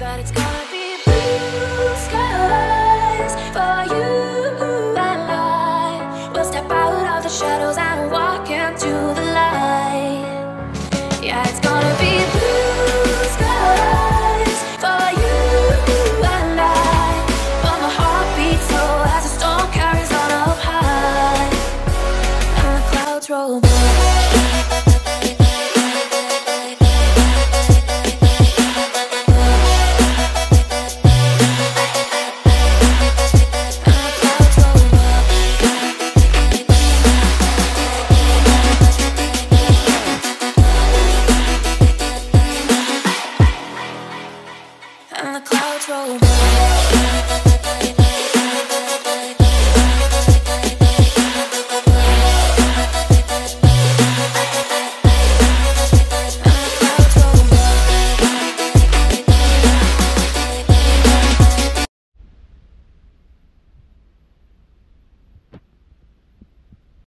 that it's gonna be blue skies for you and I. We'll step out of the shadows and walk into the light. Yeah, it's gonna be blue skies for you and I. But my heart beats slow as the storm carries on up high, and the clouds roll by. And the clouds roll by.